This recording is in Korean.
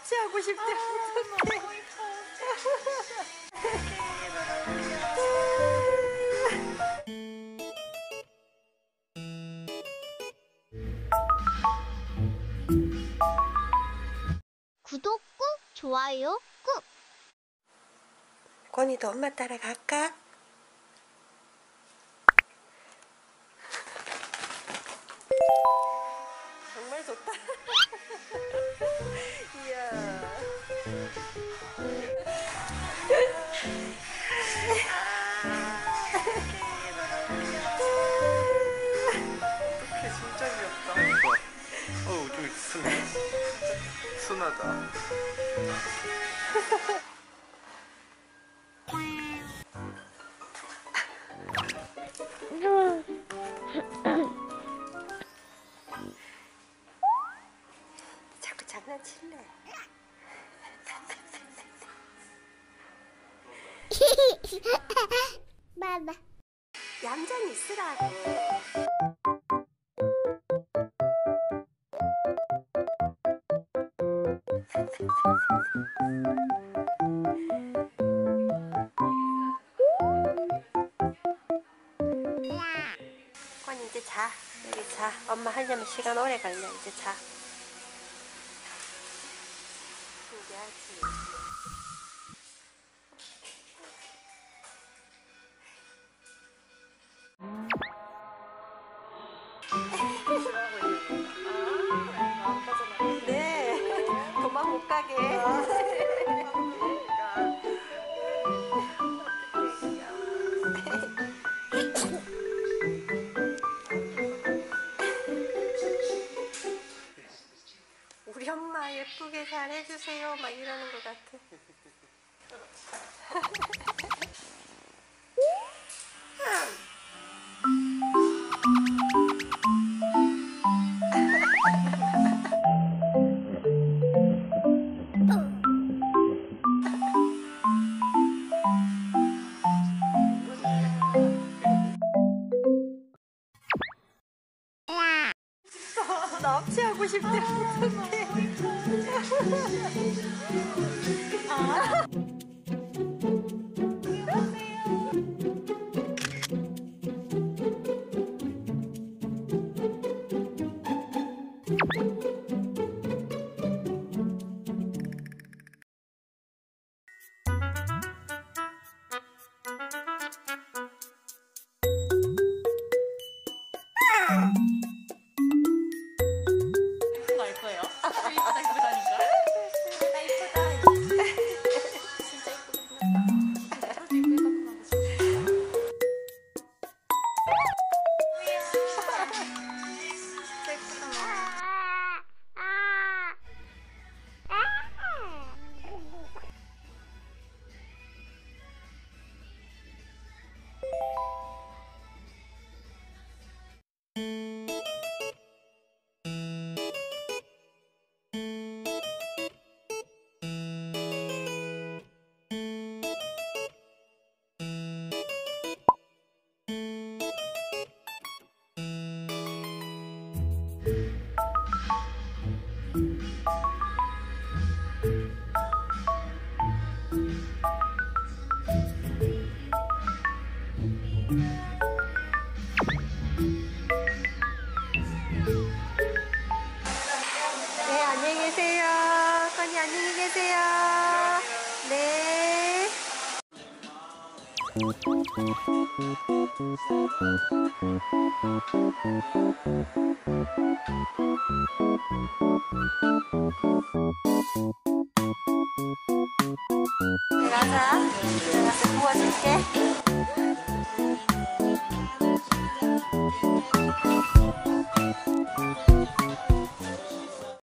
납치하고 싶대. 어떡해. 구독 꾹, 좋아요 꾹. 권이도 엄마 따라갈까? 정말 좋다. 순하다 자꾸 장난칠래. 바바. 얌전히 있으라고. 권 이제 자. 여기 자. 엄마 하려면 시간 오래 걸려. 이제 자. 이제 하지. 네. 가게. 우리 엄마 예쁘게 잘 해주세요. 막 이러는 것 같아. 납치하고 싶대. 어떡해. 날 안녕히 계세요. 네. 들어가자. 들어가서 구워줄게.